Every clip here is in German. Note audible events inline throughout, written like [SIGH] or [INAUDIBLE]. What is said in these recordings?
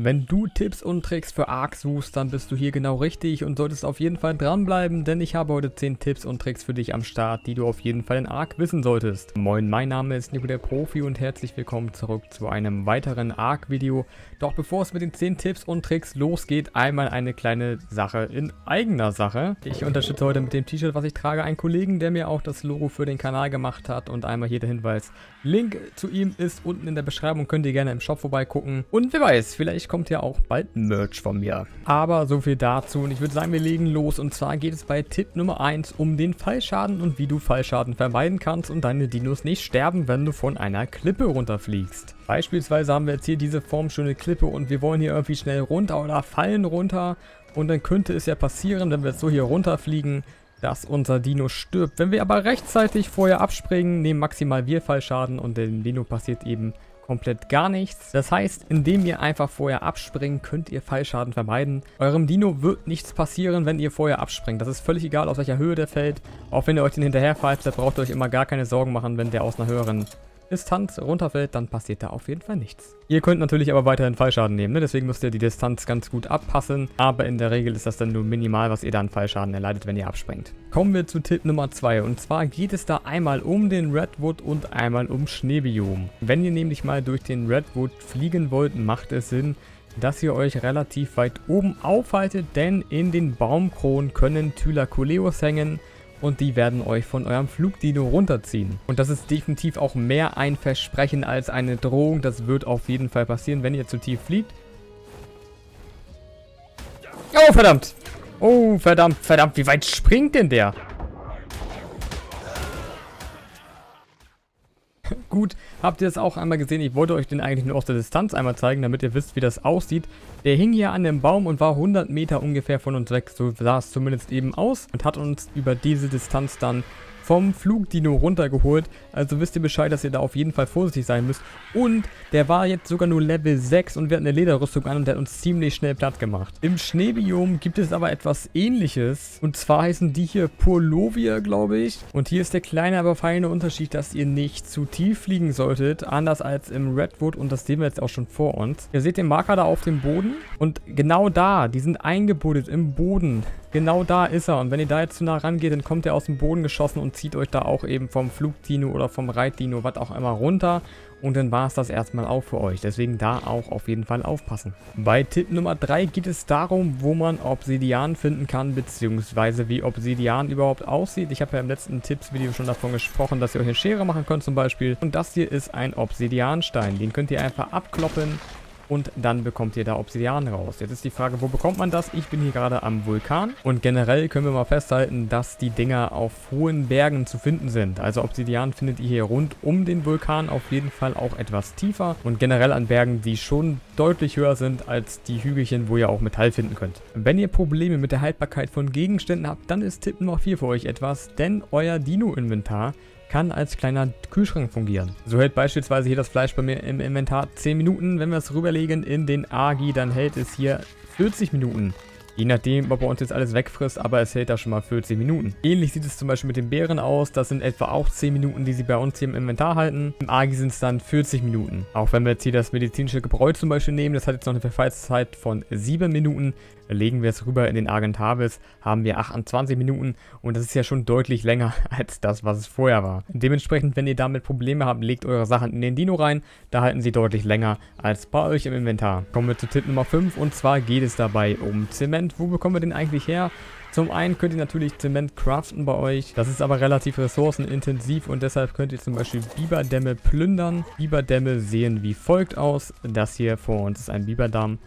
Wenn du Tipps und Tricks für Ark suchst, dann bist du hier genau richtig und solltest auf jeden Fall dranbleiben, denn ich habe heute 10 Tipps und Tricks für dich am Start, die du auf jeden Fall in Ark wissen solltest. Moin, mein Name ist Nico der Profi und herzlich willkommen zurück zu einem weiteren Ark-Video. Doch bevor es mit den 10 Tipps und Tricks losgeht, einmal eine kleine Sache in eigener Sache. Ich unterstütze heute mit dem T-Shirt, was ich trage, einen Kollegen, der mir auch das Logo für den Kanal gemacht hat und einmal hier der Hinweis. Link zu ihm ist unten in der Beschreibung, könnt ihr gerne im Shop vorbeigucken. Und wer weiß, vielleicht kommt ja auch bald Merch von mir. Aber so viel dazu und ich würde sagen, wir legen los. Und zwar geht es bei Tipp Nummer 1 um den Fallschaden und wie du Fallschaden vermeiden kannst und deine Dinos nicht sterben, wenn du von einer Klippe runterfliegst. Beispielsweise haben wir jetzt hier diese formschöne Klippe und wir wollen hier irgendwie schnell runter oder fallen runter. Und dann könnte es ja passieren, wenn wir jetzt so hier runterfliegen, dass unser Dino stirbt. Wenn wir aber rechtzeitig vorher abspringen, nehmen maximal wir Fallschaden und dem Dino passiert eben komplett gar nichts. Das heißt, indem ihr einfach vorher abspringt, könnt ihr Fallschaden vermeiden. Eurem Dino wird nichts passieren, wenn ihr vorher abspringt. Das ist völlig egal, aus welcher Höhe der fällt. Auch wenn ihr euch den hinterherfallt, da braucht ihr euch immer gar keine Sorgen machen, wenn der aus einer höheren Distanz runterfällt, dann passiert da auf jeden Fall nichts. Ihr könnt natürlich aber weiterhin Fallschaden nehmen, ne? deswegen müsst ihr die Distanz ganz gut abpassen, aber in der Regel ist das dann nur minimal, was ihr dann Fallschaden erleidet, wenn ihr abspringt. Kommen wir zu Tipp Nummer 2 und zwar geht es da einmal um den Redwood und einmal um Schneebiom. Wenn ihr nämlich mal durch den Redwood fliegen wollt, macht es Sinn, dass ihr euch relativ weit oben aufhaltet, denn in den Baumkronen können Thylacoleus hängen, und die werden euch von eurem Flugdino runterziehen. Und das ist definitiv auch mehr ein Versprechen als eine Drohung. Das wird auf jeden Fall passieren, wenn ihr zu tief fliegt. Oh, verdammt! Oh, verdammt, verdammt, wie weit springt denn der? Gut, habt ihr das auch einmal gesehen? Ich wollte euch den eigentlich nur aus der Distanz einmal zeigen, damit ihr wisst, wie das aussieht. Der hing hier an dem Baum und war 100 Meter ungefähr von uns weg. So sah es zumindest eben aus und hat uns über diese Distanz dann vom Flugdino runtergeholt. Also wisst ihr Bescheid, dass ihr da auf jeden Fall vorsichtig sein müsst. Und der war jetzt sogar nur Level 6 und wir hatten eine Lederrüstung an und der hat uns ziemlich schnell platt gemacht. Im Schneebiom gibt es aber etwas ähnliches. Und zwar heißen die hier Purlovia, glaube ich. Und hier ist der kleine, aber feine Unterschied, dass ihr nicht zu tief fliegen solltet. Anders als im Redwood und das sehen wir jetzt auch schon vor uns. Ihr seht den Marker da auf dem Boden. Und genau da, die sind eingebuddelt im Boden. Genau da ist er. Und wenn ihr da jetzt zu nah rangeht, dann kommt er aus dem Boden geschossen und zieht euch da auch eben vom Flugdino oder vom Reitdino, was auch immer, runter. Und dann war es das erstmal auch für euch. Deswegen da auch auf jeden Fall aufpassen. Bei Tipp Nummer 3 geht es darum, wo man Obsidian finden kann, beziehungsweise wie Obsidian überhaupt aussieht. Ich habe ja im letzten Tipps-Video schon davon gesprochen, dass ihr euch eine Schere machen könnt zum Beispiel. Und das hier ist ein Obsidianstein. Den könnt ihr einfach abkloppen und dann bekommt ihr da Obsidian raus. Jetzt ist die Frage, wo bekommt man das? Ich bin hier gerade am Vulkan und generell können wir mal festhalten, dass die Dinger auf hohen Bergen zu finden sind. Also Obsidian findet ihr hier rund um den Vulkan auf jeden Fall auch etwas tiefer und generell an Bergen, die schon deutlich höher sind als die Hügelchen, wo ihr auch Metall finden könnt. Wenn ihr Probleme mit der Haltbarkeit von Gegenständen habt, dann ist Tipp Nummer 4 für euch etwas, denn euer Dino-Inventar kann als kleiner Kühlschrank fungieren. So hält beispielsweise hier das Fleisch bei mir im Inventar 10 Minuten. Wenn wir es rüberlegen in den Agi, dann hält es hier 40 Minuten. Je nachdem, ob er uns jetzt alles wegfrisst, aber es hält da schon mal 40 Minuten. Ähnlich sieht es zum Beispiel mit den Beeren aus. Das sind etwa auch 10 Minuten, die sie bei uns hier im Inventar halten. Im Agi sind es dann 40 Minuten. Auch wenn wir jetzt hier das medizinische Gebräu zum Beispiel nehmen, das hat jetzt noch eine Verfallszeit von 7 Minuten. Legen wir es rüber in den Argentavis, haben wir 28 Minuten und das ist ja schon deutlich länger [LAUGHS] als das, was es vorher war. Dementsprechend, wenn ihr damit Probleme habt, legt eure Sachen in den Dino rein, da halten sie deutlich länger als bei euch im Inventar. Kommen wir zu Tipp Nummer 5 und zwar geht es dabei um Zement. Wo bekommen wir den eigentlich her? Zum einen könnt ihr natürlich Zement craften bei euch. Das ist aber relativ ressourcenintensiv und deshalb könnt ihr zum Beispiel Biberdämme plündern. Biberdämme sehen wie folgt aus. Das hier vor uns ist ein Biberdamm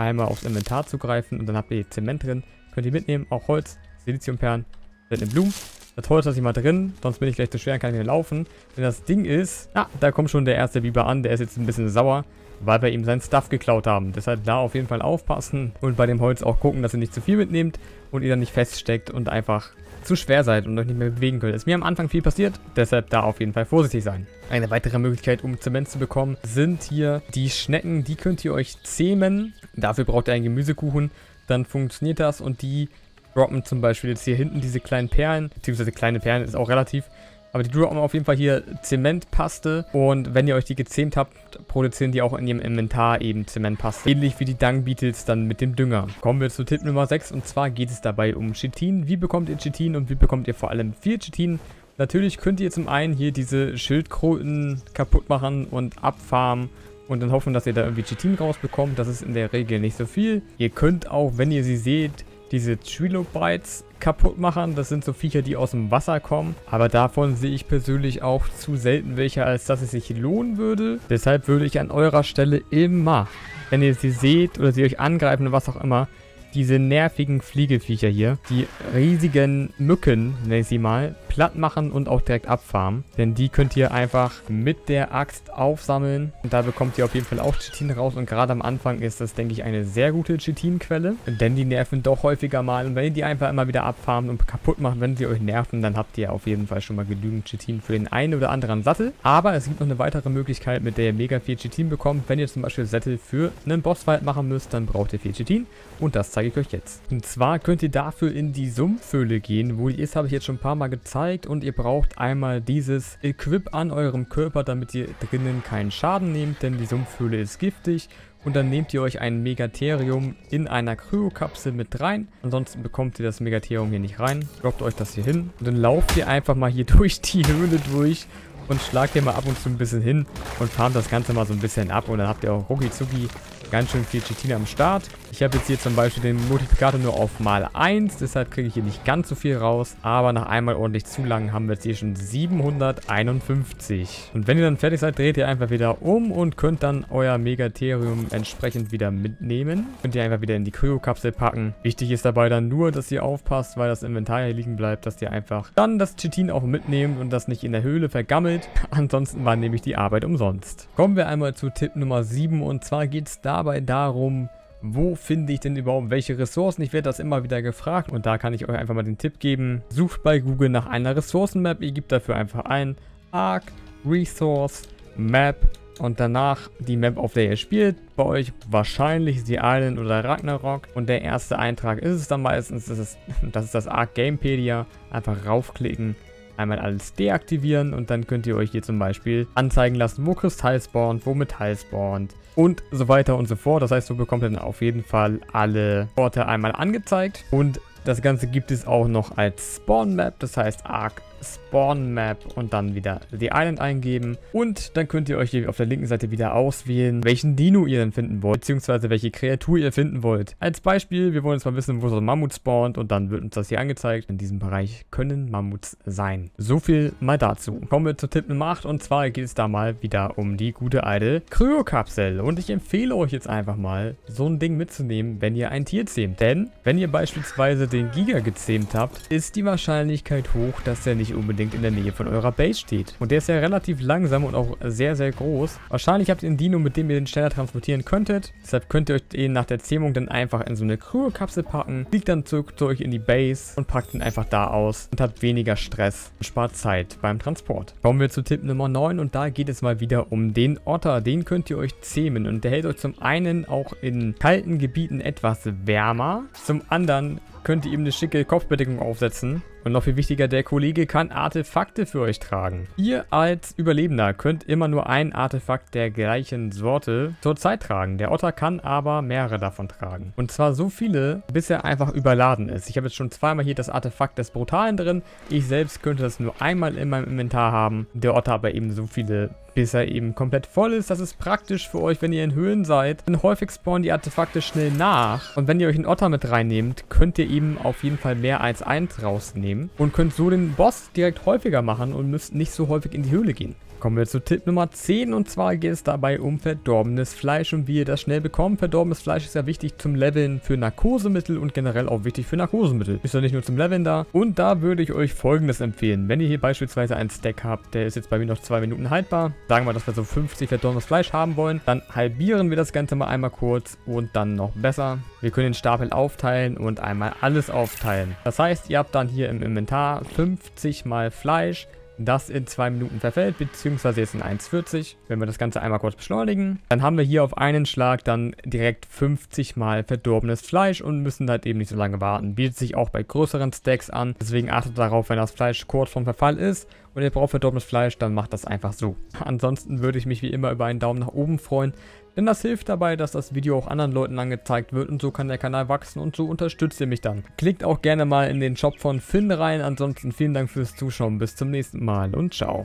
einmal aufs Inventar zugreifen und dann habt ihr Zement drin. Könnt ihr mitnehmen, auch Holz, Siliziumperlen, seltene Blumen. Das Holz lasse ich mal drin, sonst bin ich gleich zu schwer und kann nicht mehr laufen. Denn das Ding ist, ja, da kommt schon der erste Biber an, der ist jetzt ein bisschen sauer, weil wir ihm seinen Stuff geklaut haben. Deshalb da auf jeden Fall aufpassen und bei dem Holz auch gucken, dass ihr nicht zu viel mitnehmt und ihr dann nicht feststeckt und einfach zu schwer seid und euch nicht mehr bewegen könnt. Ist mir am Anfang viel passiert, deshalb da auf jeden Fall vorsichtig sein. Eine weitere Möglichkeit, um Zement zu bekommen, sind hier die Schnecken. Die könnt ihr euch zähmen. Dafür braucht ihr einen Gemüsekuchen. Dann funktioniert das und die droppen zum Beispiel jetzt hier hinten diese kleinen Perlen, beziehungsweise kleine Perlen ist auch relativ. Aber die droppen auf jeden Fall hier Zementpaste. Und wenn ihr euch die gezähmt habt, produzieren die auch in ihrem Inventar eben Zementpaste. Ähnlich wie die Dung Beetles dann mit dem Dünger. Kommen wir zu Tipp Nummer 6. Und zwar geht es dabei um Chitin. Wie bekommt ihr Chitin und wie bekommt ihr vor allem viel Chitin? Natürlich könnt ihr zum einen hier diese Schildkröten kaputt machen und abfarmen und dann hoffen, dass ihr da irgendwie Chitin rausbekommt. Das ist in der Regel nicht so viel. Ihr könnt auch, wenn ihr sie seht, diese Trilobites kaputt machen. Das sind so Viecher, die aus dem Wasser kommen. Aber davon sehe ich persönlich auch zu selten welche, als dass es sich lohnen würde. Deshalb würde ich an eurer Stelle immer, wenn ihr sie seht oder sie euch angreifen oder was auch immer, diese nervigen Fliegeviecher hier, die riesigen Mücken, nenne ich sie mal, platt machen und auch direkt abfarmen. Denn die könnt ihr einfach mit der Axt aufsammeln. Und da bekommt ihr auf jeden Fall auch Chitin raus. Und gerade am Anfang ist das, denke ich, eine sehr gute Chitin-Quelle. Denn die nerven doch häufiger mal. Und wenn ihr die einfach immer wieder abfarmt und kaputt macht, wenn sie euch nerven, dann habt ihr auf jeden Fall schon mal genügend Chitin für den einen oder anderen Sattel. Aber es gibt noch eine weitere Möglichkeit, mit der ihr mega viel Chitin bekommt. Wenn ihr zum Beispiel Sättel für einen Bossfight machen müsst, dann braucht ihr viel Chitin. Und das zeige ich euch jetzt. Und zwar könnt ihr dafür in die Sumpfhöhle gehen. Wo die ist, habe ich jetzt schon ein paar Mal gezeigt gezeigt und ihr braucht einmal dieses Equip an eurem Körper, damit ihr drinnen keinen Schaden nehmt, denn die Sumpfhöhle ist giftig und dann nehmt ihr euch ein Megatherium in einer Kryokapsel mit rein. Ansonsten bekommt ihr das Megatherium hier nicht rein. Droppt euch das hier hin. Und dann lauft ihr einfach mal hier [LAUGHS] durch die Höhle durch und schlagt hier mal ab und zu ein bisschen hin und farmt das Ganze mal so ein bisschen ab. Und dann habt ihr auch rucki zucki ganz schön viel Chitin am Start. Ich habe jetzt hier zum Beispiel den Multiplikator nur auf mal 1, deshalb kriege ich hier nicht ganz so viel raus. Aber nach einmal ordentlich zu lang haben wir jetzt hier schon 751. Und wenn ihr dann fertig seid, dreht ihr einfach wieder um und könnt dann euer Megatherium entsprechend wieder mitnehmen. Könnt ihr einfach wieder in die Kryokapsel packen. Wichtig ist dabei dann nur, dass ihr aufpasst, weil das Inventar hier liegen bleibt, dass ihr einfach dann das Chitin auch mitnehmt und das nicht in der Höhle vergammelt. [LAUGHS] Ansonsten war nämlich die Arbeit umsonst. Kommen wir einmal zu Tipp Nummer 7 und zwar geht es dabei darum, wo finde ich denn überhaupt welche Ressourcen? Ich werde das immer wieder gefragt und da kann ich euch einfach mal den Tipp geben. Sucht bei Google nach einer Ressourcenmap. Ihr gebt dafür einfach ein Arc Resource Map und danach die Map, auf der ihr spielt. Bei euch wahrscheinlich The Island oder Ragnarok. Und der erste Eintrag ist es dann meistens, das ist [LAUGHS] das, ist das Arc Gamepedia. Einfach raufklicken, einmal alles deaktivieren und dann könnt ihr euch hier zum Beispiel anzeigen lassen, wo Kristall spawnt, wo Metall spawnt und so weiter und so fort. Das heißt, du bekommst dann auf jeden Fall alle Orte einmal angezeigt und das Ganze gibt es auch noch als Spawn Map, das heißt Arc Spawn Map und dann wieder The Island eingeben. Und dann könnt ihr euch hier auf der linken Seite wieder auswählen, welchen Dino ihr dann finden wollt, beziehungsweise welche Kreatur ihr finden wollt. Als Beispiel, wir wollen jetzt mal wissen, wo so ein Mammut spawnt und dann wird uns das hier angezeigt. In diesem Bereich können Mammuts sein. So viel mal dazu. Kommen wir zu Tipp Nummer 8 und zwar geht es da mal wieder um die gute alte Kryokapsel. Und ich empfehle euch jetzt einfach mal, so ein Ding mitzunehmen, wenn ihr ein Tier zähmt. Denn, wenn ihr beispielsweise den Giga gezähmt habt, ist die Wahrscheinlichkeit hoch, dass er nicht nicht unbedingt in der Nähe von eurer Base steht. Und der ist ja relativ langsam und auch sehr, sehr groß. Wahrscheinlich habt ihr einen Dino, mit dem ihr den schneller transportieren könntet. Deshalb könnt ihr euch den nach der Zähmung dann einfach in so eine Krühe-Kapsel packen, fliegt dann zurück zu euch in die Base und packt ihn einfach da aus und habt weniger Stress und spart Zeit beim Transport. Kommen wir zu Tipp Nummer 9 und da geht es mal wieder um den Otter. Den könnt ihr euch zähmen und der hält euch zum einen auch in kalten Gebieten etwas wärmer, zum anderen könnt ihr ihm eine schicke Kopfbedeckung aufsetzen. Und noch viel wichtiger, der Kollege kann Artefakte für euch tragen. Ihr als Überlebender könnt immer nur ein Artefakt der gleichen Sorte zur Zeit tragen. Der Otter kann aber mehrere davon tragen. Und zwar so viele, bis er einfach überladen ist. Ich habe jetzt schon zweimal hier das Artefakt des Brutalen drin. Ich selbst könnte das nur einmal in meinem Inventar haben. Der Otter aber eben so viele bis er eben komplett voll ist. Das ist praktisch für euch, wenn ihr in Höhlen seid. Denn häufig spawnen die Artefakte schnell nach. Und wenn ihr euch einen Otter mit reinnehmt, könnt ihr eben auf jeden Fall mehr als eins rausnehmen. Und könnt so den Boss direkt häufiger machen und müsst nicht so häufig in die Höhle gehen. Kommen wir zu Tipp Nummer 10 und zwar geht es dabei um verdorbenes Fleisch und wie ihr das schnell bekommt. Verdorbenes Fleisch ist ja wichtig zum Leveln für Narkosemittel und generell auch wichtig für Narkosemittel. Ist ja nicht nur zum Leveln da. Und da würde ich euch folgendes empfehlen. Wenn ihr hier beispielsweise einen Stack habt, der ist jetzt bei mir noch 2 Minuten haltbar. Sagen wir, dass wir so 50 verdorbenes Fleisch haben wollen. Dann halbieren wir das Ganze mal einmal kurz und dann noch besser. Wir können den Stapel aufteilen und einmal alles aufteilen. Das heißt, ihr habt dann hier im Inventar 50 mal Fleisch das in 2 Minuten verfällt, beziehungsweise jetzt in 1,40. Wenn wir das Ganze einmal kurz beschleunigen, dann haben wir hier auf einen Schlag dann direkt 50 mal verdorbenes Fleisch und müssen halt eben nicht so lange warten. Bietet sich auch bei größeren Stacks an, deswegen achtet darauf, wenn das Fleisch kurz vom Verfall ist und ihr braucht verdorbenes Fleisch, dann macht das einfach so. Ansonsten würde ich mich wie immer über einen Daumen nach oben freuen, denn das hilft dabei, dass das Video auch anderen Leuten angezeigt wird und so kann der Kanal wachsen und so unterstützt ihr mich dann. Klickt auch gerne mal in den Shop von Finn rein, ansonsten vielen Dank fürs Zuschauen, bis zum nächsten Mal und ciao.